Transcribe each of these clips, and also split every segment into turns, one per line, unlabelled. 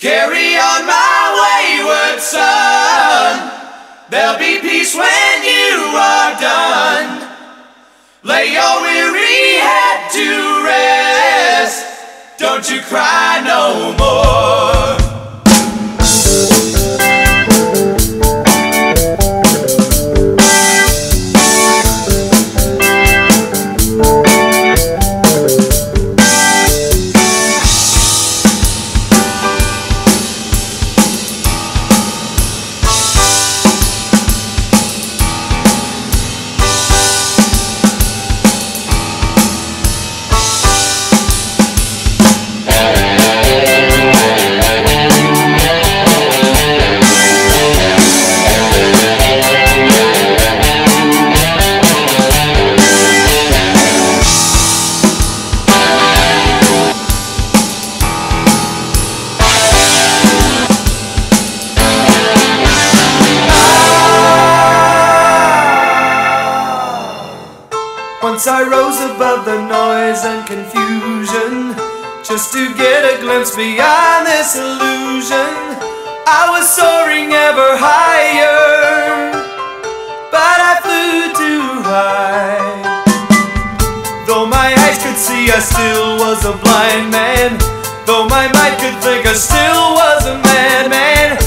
Carry on my wayward son. There'll be peace when you are done. Lay your weary head
above the noise and confusion. Just to get a glimpse beyond this illusion I was soaring ever higher. But I flew too high. Though my eyes could see I still was a blind man. Though my mind could think I still was a madman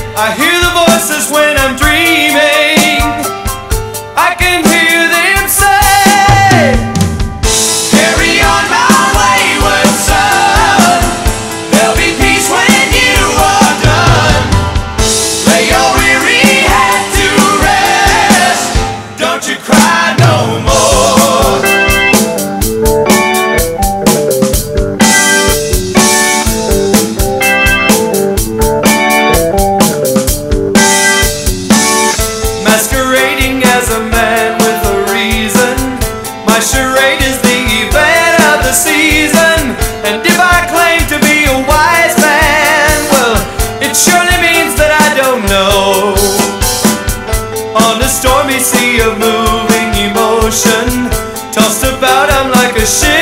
alma. Tossed about I'm like a ship